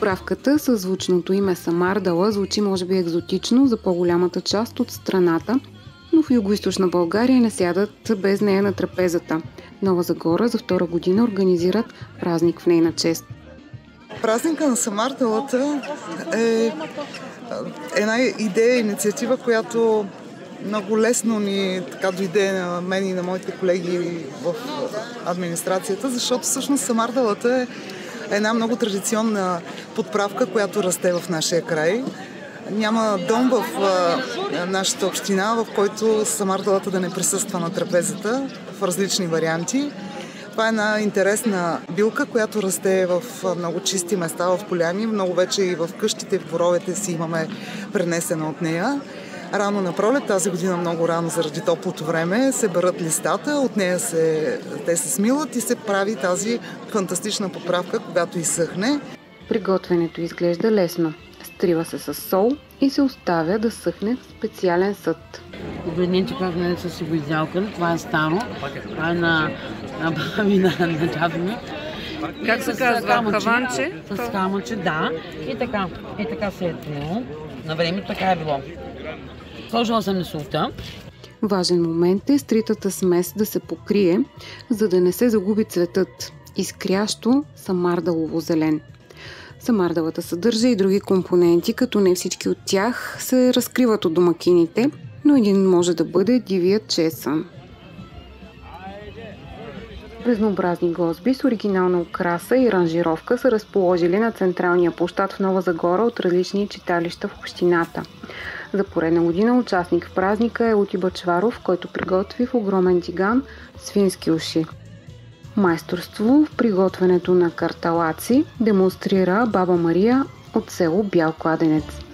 Подправката със звучното име Самардала звучи може би екзотично за по-голямата част от страната, но в юго България не сядат без нея на трапезата. Нова Загора за втора година организират празник в нейна чест. Празника на Самардалата е една идея, инициатива, която много лесно ни така дойде на мен и на моите колеги в администрацията, защото всъщност самардалата е една много традиционна подправка, която расте в нашия край. Няма дом в а, нашата община, в който самардалата да не присъства на трапезата в различни варианти. Това е една интересна билка, която расте в много чисти места, в поляни. Много вече и в къщите, в боровете си имаме пренесена от нея. Рано на пролет, тази година много рано заради топлото време, се берат листата, от нея се, те се смилат и се прави тази фантастична поправка, когато изсъхне. Приготвянето изглежда лесно. Стрива се с сол и се оставя да съхне в специален съд. Която не са си го изялкали, това е старо. Това е на, на баби на, на дядо ми. Как се казва? Каванче? С камъче, да. И така, и така се е трило. На времето така е било. Сложила съм на Важен момент е стритата смес да се покрие, за да не се загуби цветът. Изкрящо самардалово зелен. Самардалата съдържа и други компоненти, като не всички от тях се разкриват от домакините, но един може да бъде дивият чесън. Разнообразни госби с оригинална украса и ранжировка са разположили на централния площад в Нова Загора от различни читалища в общината. За поредна година участник в празника е Лути Бачваров, който приготви в огромен тиган свински уши. Майсторство в приготвянето на карталаци демонстрира баба Мария от село Бял Кладенец.